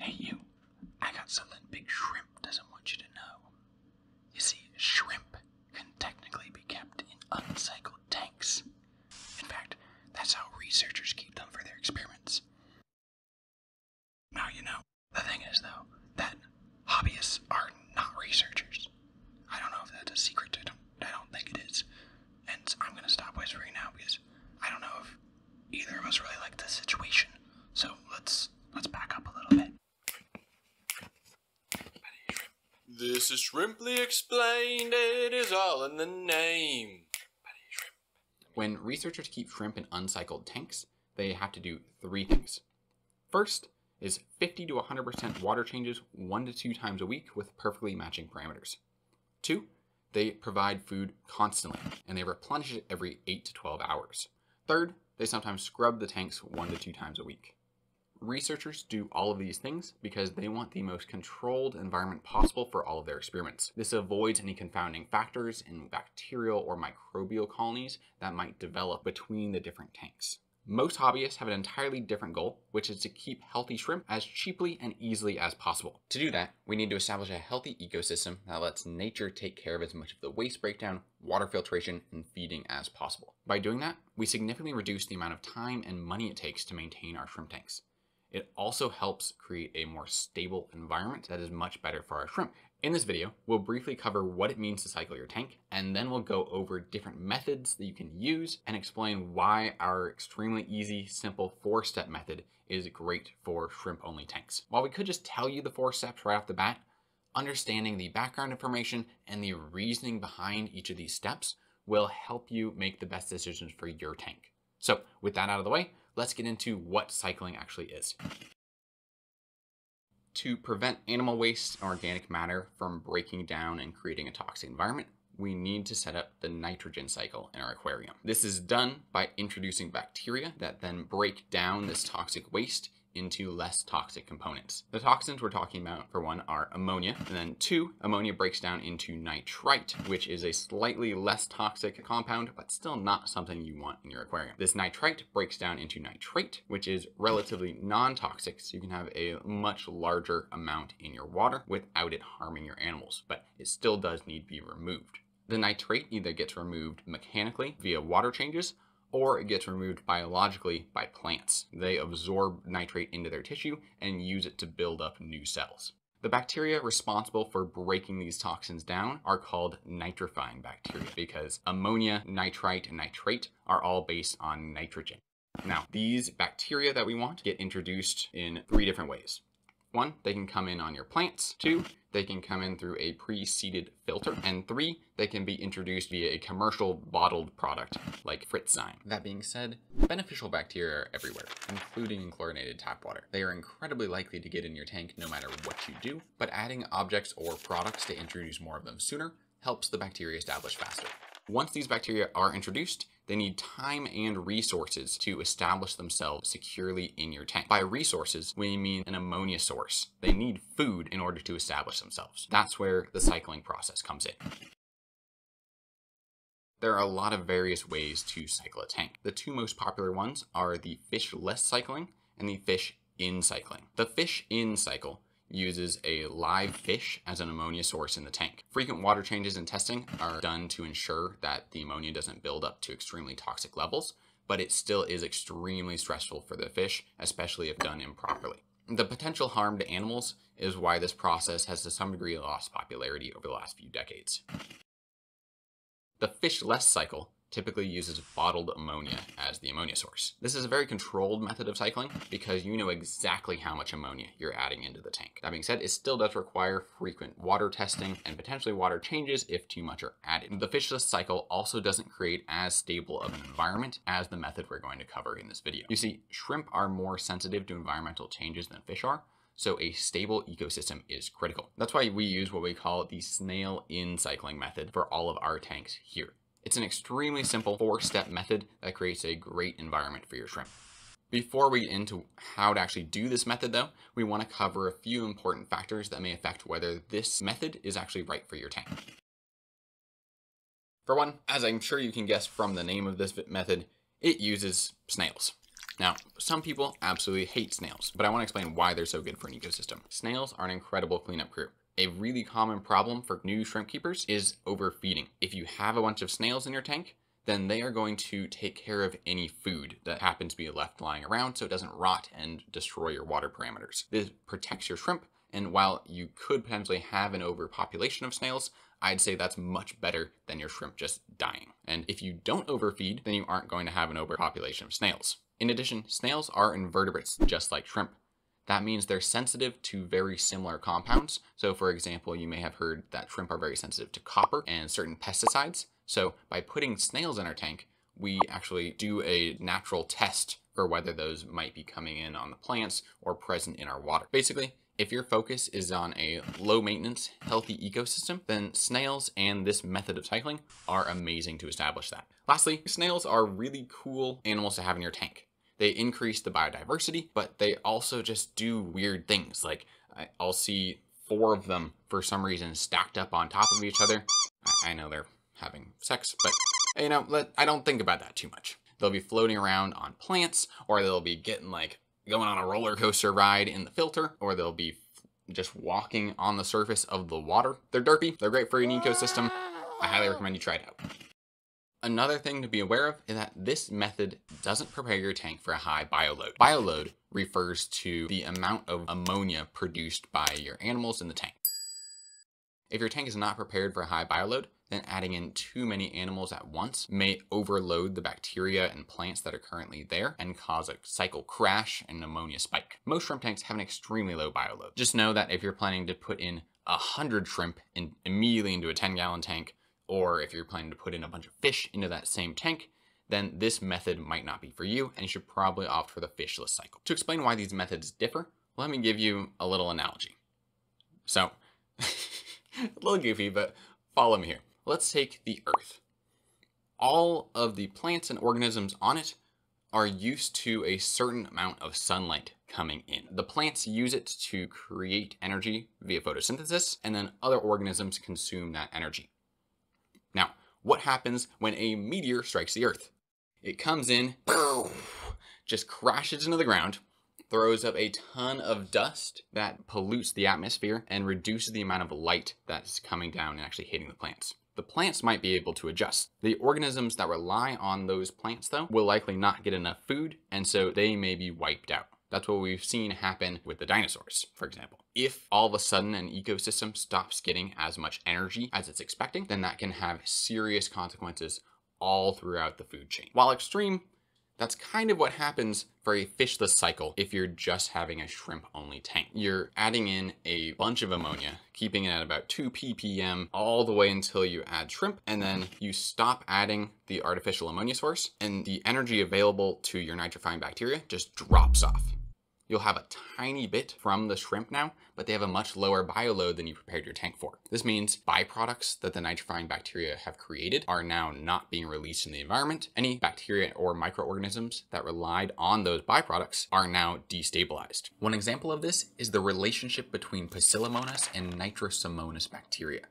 Hey, you. I got something Big Shrimp doesn't want you to know. You see, shrimp can technically be kept in uncycled tanks. In fact, that's how researchers keep them for their experiments. Now, you know, the thing is, though, that hobbyists are not researchers. I don't know if that's a secret. I don't, I don't think it is. And I'm going to stop whispering now because I don't know if either of us really like this situation. So let's let's back up a little bit. This is Shrimply explained, it is all in the name. When researchers keep shrimp in uncycled tanks, they have to do three things. First is 50 to 100% water changes one to two times a week with perfectly matching parameters. Two, they provide food constantly and they replenish it every 8 to 12 hours. Third, they sometimes scrub the tanks one to two times a week. Researchers do all of these things because they want the most controlled environment possible for all of their experiments. This avoids any confounding factors in bacterial or microbial colonies that might develop between the different tanks. Most hobbyists have an entirely different goal, which is to keep healthy shrimp as cheaply and easily as possible. To do that, we need to establish a healthy ecosystem that lets nature take care of as much of the waste breakdown, water filtration, and feeding as possible. By doing that, we significantly reduce the amount of time and money it takes to maintain our shrimp tanks. It also helps create a more stable environment that is much better for our shrimp. In this video, we'll briefly cover what it means to cycle your tank, and then we'll go over different methods that you can use and explain why our extremely easy, simple four-step method is great for shrimp-only tanks. While we could just tell you the four steps right off the bat, understanding the background information and the reasoning behind each of these steps will help you make the best decisions for your tank. So with that out of the way, let's get into what cycling actually is. To prevent animal waste and organic matter from breaking down and creating a toxic environment, we need to set up the nitrogen cycle in our aquarium. This is done by introducing bacteria that then break down this toxic waste into less toxic components. The toxins we're talking about, for one, are ammonia, and then two, ammonia breaks down into nitrite, which is a slightly less toxic compound, but still not something you want in your aquarium. This nitrite breaks down into nitrate, which is relatively non-toxic, so you can have a much larger amount in your water without it harming your animals, but it still does need to be removed. The nitrate either gets removed mechanically via water changes or it gets removed biologically by plants. They absorb nitrate into their tissue and use it to build up new cells. The bacteria responsible for breaking these toxins down are called nitrifying bacteria because ammonia, nitrite, and nitrate are all based on nitrogen. Now, these bacteria that we want get introduced in three different ways. One, they can come in on your plants. Two, they can come in through a pre-seeded filter. And three, they can be introduced via a commercial bottled product like Fritzzyme. That being said, beneficial bacteria are everywhere, including in chlorinated tap water. They are incredibly likely to get in your tank no matter what you do, but adding objects or products to introduce more of them sooner helps the bacteria establish faster. Once these bacteria are introduced, they need time and resources to establish themselves securely in your tank. By resources, we mean an ammonia source. They need food in order to establish themselves. That's where the cycling process comes in. There are a lot of various ways to cycle a tank. The two most popular ones are the fish-less cycling and the fish-in cycling. The fish-in cycle uses a live fish as an ammonia source in the tank. Frequent water changes and testing are done to ensure that the ammonia doesn't build up to extremely toxic levels, but it still is extremely stressful for the fish, especially if done improperly. The potential harm to animals is why this process has to some degree lost popularity over the last few decades. The fish-less cycle typically uses bottled ammonia as the ammonia source. This is a very controlled method of cycling because you know exactly how much ammonia you're adding into the tank. That being said, it still does require frequent water testing and potentially water changes if too much are added. The fishless cycle also doesn't create as stable of an environment as the method we're going to cover in this video. You see, shrimp are more sensitive to environmental changes than fish are, so a stable ecosystem is critical. That's why we use what we call the snail in cycling method for all of our tanks here. It's an extremely simple four-step method that creates a great environment for your shrimp. Before we get into how to actually do this method though, we want to cover a few important factors that may affect whether this method is actually right for your tank. For one, as I'm sure you can guess from the name of this method, it uses snails. Now, some people absolutely hate snails, but I want to explain why they're so good for an ecosystem. Snails are an incredible cleanup crew. A really common problem for new shrimp keepers is overfeeding. If you have a bunch of snails in your tank, then they are going to take care of any food that happens to be left lying around so it doesn't rot and destroy your water parameters. This protects your shrimp, and while you could potentially have an overpopulation of snails, I'd say that's much better than your shrimp just dying. And if you don't overfeed, then you aren't going to have an overpopulation of snails. In addition, snails are invertebrates just like shrimp. That means they're sensitive to very similar compounds. So for example, you may have heard that shrimp are very sensitive to copper and certain pesticides. So by putting snails in our tank, we actually do a natural test for whether those might be coming in on the plants or present in our water. Basically, if your focus is on a low maintenance, healthy ecosystem, then snails and this method of cycling are amazing to establish that. Lastly, snails are really cool animals to have in your tank. They increase the biodiversity, but they also just do weird things. Like I'll see four of them for some reason stacked up on top of each other. I know they're having sex, but you know, let, I don't think about that too much. They'll be floating around on plants, or they'll be getting like going on a roller coaster ride in the filter, or they'll be just walking on the surface of the water. They're derpy, they're great for an ecosystem. I highly recommend you try it out. Another thing to be aware of is that this method doesn't prepare your tank for a high bioload. Bioload refers to the amount of ammonia produced by your animals in the tank. If your tank is not prepared for a high bioload, then adding in too many animals at once may overload the bacteria and plants that are currently there and cause a cycle crash and ammonia spike. Most shrimp tanks have an extremely low bioload. Just know that if you're planning to put in 100 shrimp in, immediately into a 10 gallon tank, or if you're planning to put in a bunch of fish into that same tank, then this method might not be for you and you should probably opt for the fishless cycle. To explain why these methods differ, let me give you a little analogy. So, a little goofy, but follow me here. Let's take the Earth. All of the plants and organisms on it are used to a certain amount of sunlight coming in. The plants use it to create energy via photosynthesis, and then other organisms consume that energy. What happens when a meteor strikes the Earth? It comes in, just crashes into the ground, throws up a ton of dust that pollutes the atmosphere and reduces the amount of light that's coming down and actually hitting the plants. The plants might be able to adjust. The organisms that rely on those plants, though, will likely not get enough food, and so they may be wiped out. That's what we've seen happen with the dinosaurs, for example. If all of a sudden an ecosystem stops getting as much energy as it's expecting, then that can have serious consequences all throughout the food chain. While extreme, that's kind of what happens for a fishless cycle if you're just having a shrimp only tank. You're adding in a bunch of ammonia, keeping it at about 2 ppm all the way until you add shrimp, and then you stop adding the artificial ammonia source, and the energy available to your nitrifying bacteria just drops off. You'll have a tiny bit from the shrimp now, but they have a much lower bioload than you prepared your tank for. This means byproducts that the nitrifying bacteria have created are now not being released in the environment. Any bacteria or microorganisms that relied on those byproducts are now destabilized. One example of this is the relationship between Poecilomonas and Nitrosomonas bacteria.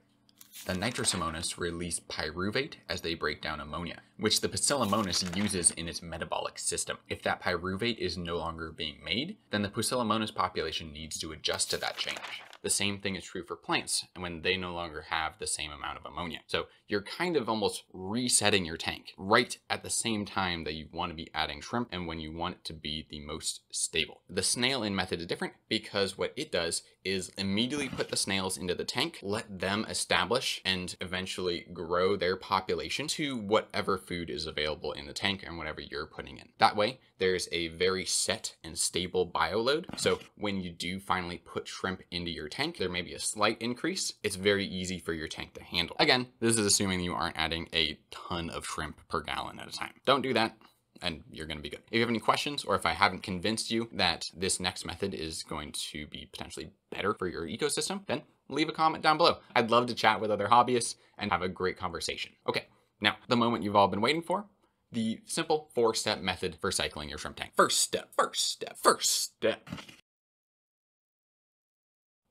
The Nitrosomonas release pyruvate as they break down ammonia, which the Poecilomonas uses in its metabolic system. If that pyruvate is no longer being made, then the Poecilomonas population needs to adjust to that change. The same thing is true for plants and when they no longer have the same amount of ammonia. So you're kind of almost resetting your tank right at the same time that you want to be adding shrimp and when you want it to be the most stable. The snail in method is different because what it does is immediately put the snails into the tank, let them establish and eventually grow their population to whatever food is available in the tank and whatever you're putting in. That way, there's a very set and stable bioload. So when you do finally put shrimp into your tank, there may be a slight increase. It's very easy for your tank to handle. Again, this is assuming you aren't adding a ton of shrimp per gallon at a time. Don't do that and you're going to be good. If you have any questions or if I haven't convinced you that this next method is going to be potentially better for your ecosystem, then leave a comment down below. I'd love to chat with other hobbyists and have a great conversation. Okay, now the moment you've all been waiting for, the simple four-step method for cycling your shrimp tank. First step, first step, first step.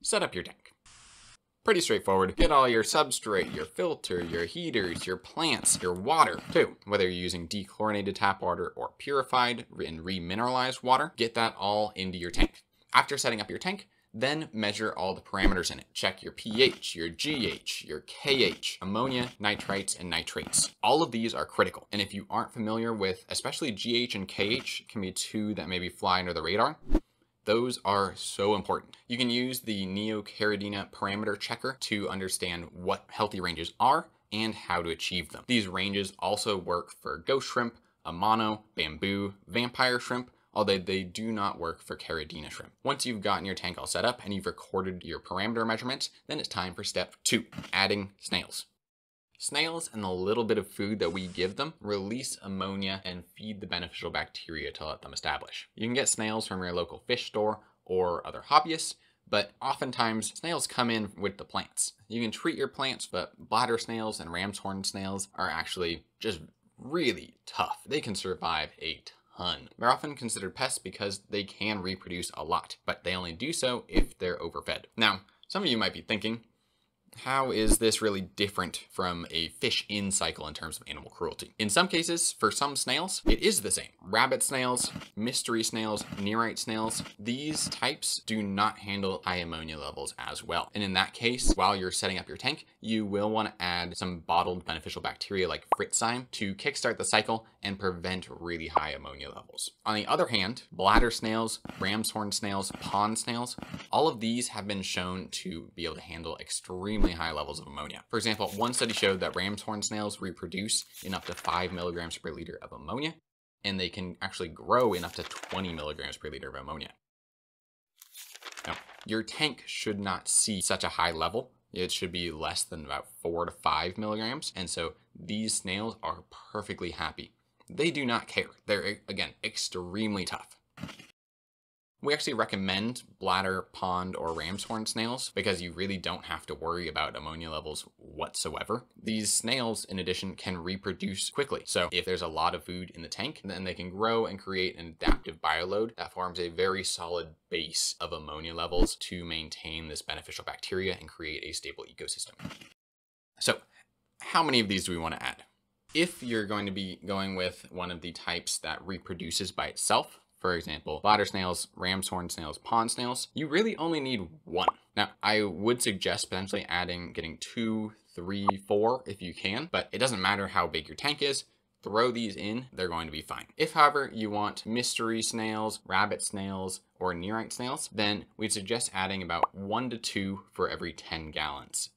Set up your tank. Pretty straightforward. Get all your substrate, your filter, your heaters, your plants, your water too. Whether you're using dechlorinated tap water or purified and remineralized water, get that all into your tank. After setting up your tank, then measure all the parameters in it. Check your pH, your GH, your KH, ammonia, nitrites, and nitrates. All of these are critical. And if you aren't familiar with, especially GH and KH can be two that maybe fly under the radar, those are so important. You can use the Neocaridina parameter checker to understand what healthy ranges are and how to achieve them. These ranges also work for ghost shrimp, amano, bamboo, vampire shrimp, although they do not work for caridina shrimp. Once you've gotten your tank all set up and you've recorded your parameter measurements, then it's time for step two, adding snails. Snails and the little bit of food that we give them release ammonia and feed the beneficial bacteria to let them establish. You can get snails from your local fish store or other hobbyists, but oftentimes snails come in with the plants. You can treat your plants, but bladder snails and ram's horn snails are actually just really tough. They can survive a ton. They're often considered pests because they can reproduce a lot, but they only do so if they're overfed. Now, some of you might be thinking, how is this really different from a fish in cycle in terms of animal cruelty? In some cases, for some snails, it is the same. Rabbit snails, mystery snails, nerite snails, these types do not handle high ammonia levels as well. And in that case, while you're setting up your tank, you will want to add some bottled beneficial bacteria like FritzZyme to kickstart the cycle and prevent really high ammonia levels. On the other hand, bladder snails, ram's horn snails, pond snails, all of these have been shown to be able to handle extremely extremely high levels of ammonia. For example, one study showed that ram's horn snails reproduce in up to 5 milligrams per liter of ammonia, and they can actually grow in up to 20 milligrams per liter of ammonia. Now, your tank should not see such a high level. It should be less than about 4 to 5 milligrams, and so these snails are perfectly happy. They do not care. They're, again, extremely tough. We actually recommend bladder, pond, or ram's horn snails because you really don't have to worry about ammonia levels whatsoever. These snails, in addition, can reproduce quickly. So if there's a lot of food in the tank, then they can grow and create an adaptive bioload that forms a very solid base of ammonia levels to maintain this beneficial bacteria and create a stable ecosystem. So how many of these do we want to add? If you're going to be going with one of the types that reproduces by itself, for example, bladder snails, ram's horn snails, pond snails, you really only need one. Now, I would suggest potentially adding, getting two, three, four if you can, but it doesn't matter how big your tank is, throw these in, they're going to be fine. If, however, you want mystery snails, rabbit snails, or nerite snails, then we'd suggest adding about one to two for every 10 gallons.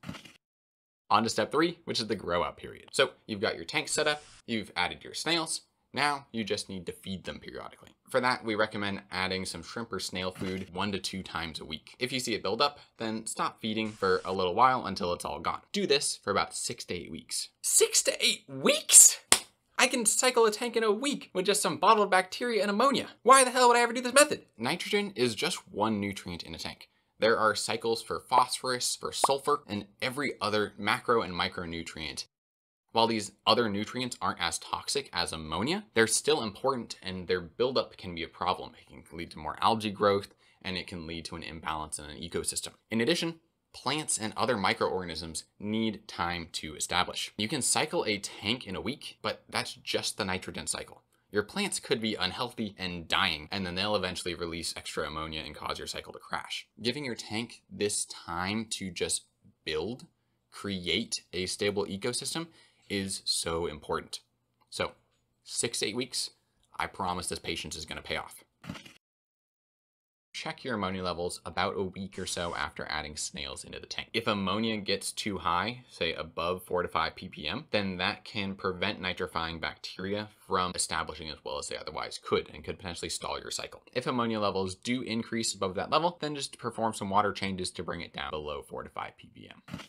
On to step three, which is the grow out period. So you've got your tank set up, you've added your snails, now you just need to feed them periodically. For that, we recommend adding some shrimp or snail food one to two times a week. If you see it build up, then stop feeding for a little while until it's all gone. Do this for about six to eight weeks. Six to eight weeks? I can cycle a tank in a week with just some bottled bacteria and ammonia. Why the hell would I ever do this method? Nitrogen is just one nutrient in a tank. There are cycles for phosphorus, for sulfur, and every other macro and micronutrient while these other nutrients aren't as toxic as ammonia, they're still important and their buildup can be a problem. It can lead to more algae growth and it can lead to an imbalance in an ecosystem. In addition, plants and other microorganisms need time to establish. You can cycle a tank in a week, but that's just the nitrogen cycle. Your plants could be unhealthy and dying, and then they'll eventually release extra ammonia and cause your cycle to crash. Giving your tank this time to just build, create a stable ecosystem is so important. So six, eight weeks, I promise this patience is gonna pay off. Check your ammonia levels about a week or so after adding snails into the tank. If ammonia gets too high, say above 4 to 5 ppm, then that can prevent nitrifying bacteria from establishing as well as they otherwise could and could potentially stall your cycle. If ammonia levels do increase above that level, then just perform some water changes to bring it down below 4 to 5 ppm.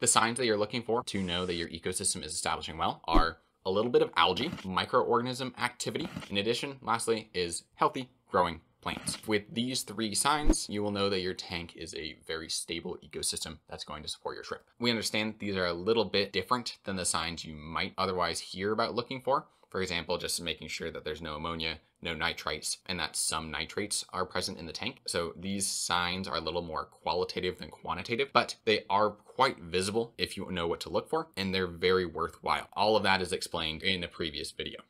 The signs that you're looking for to know that your ecosystem is establishing well are a little bit of algae, microorganism activity. In addition, lastly, is healthy growing plants. With these three signs, you will know that your tank is a very stable ecosystem that's going to support your shrimp. We understand these are a little bit different than the signs you might otherwise hear about looking for, For example, just making sure that there's no ammonia, no nitrites, and that some nitrates are present in the tank. So these signs are a little more qualitative than quantitative, but they are quite visible if you know what to look for, and they're very worthwhile. All of that is explained in a previous video.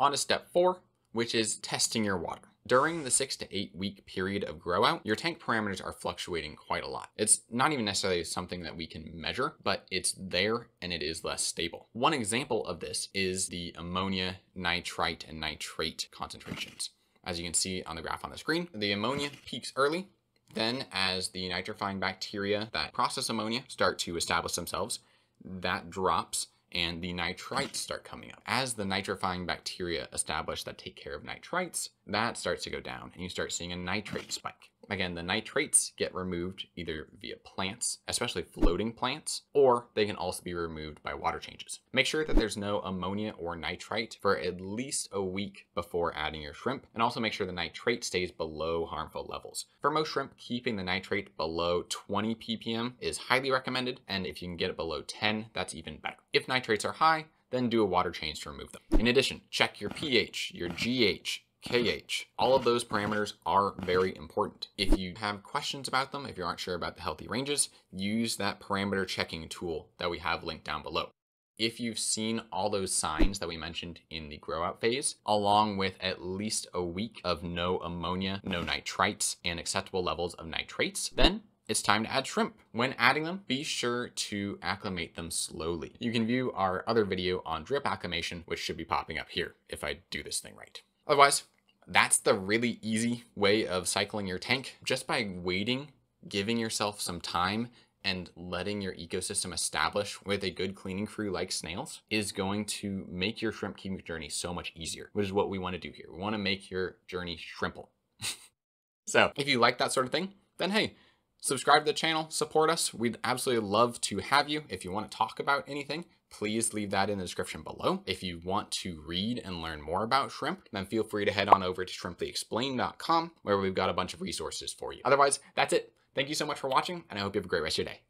On to step four, which is testing your water. During the six to eight week period of grow out, your tank parameters are fluctuating quite a lot. It's not even necessarily something that we can measure, but it's there and it is less stable. One example of this is the ammonia, nitrite, and nitrate concentrations. As you can see on the graph on the screen, the ammonia peaks early. Then as the nitrifying bacteria that process ammonia start to establish themselves, that drops and the nitrites start coming up. As the nitrifying bacteria establish that take care of nitrites, that starts to go down and you start seeing a nitrate spike. Again, the nitrates get removed either via plants, especially floating plants, or they can also be removed by water changes. Make sure that there's no ammonia or nitrite for at least a week before adding your shrimp, and also make sure the nitrate stays below harmful levels. For most shrimp, keeping the nitrate below 20 ppm is highly recommended, and if you can get it below 10, that's even better. If nitrates are high, then do a water change to remove them. In addition, check your pH, your GH, KH. All of those parameters are very important. If you have questions about them, if you aren't sure about the healthy ranges, use that parameter checking tool that we have linked down below. If you've seen all those signs that we mentioned in the grow out phase, along with at least a week of no ammonia, no nitrites, and acceptable levels of nitrates, then it's time to add shrimp. When adding them, be sure to acclimate them slowly. You can view our other video on drip acclimation, which should be popping up here if I do this thing right. Otherwise, that's the really easy way of cycling your tank. Just by waiting, giving yourself some time, and letting your ecosystem establish with a good cleaning crew like snails is going to make your shrimp keeping journey so much easier, which is what we want to do here. We want to make your journey shrimple. so if you like that sort of thing, then hey, subscribe to the channel, support us. We'd absolutely love to have you. If you want to talk about anything, please leave that in the description below. If you want to read and learn more about shrimp, then feel free to head on over to shrimplyexplained.com where we've got a bunch of resources for you. Otherwise, that's it. Thank you so much for watching, and I hope you have a great rest of your day.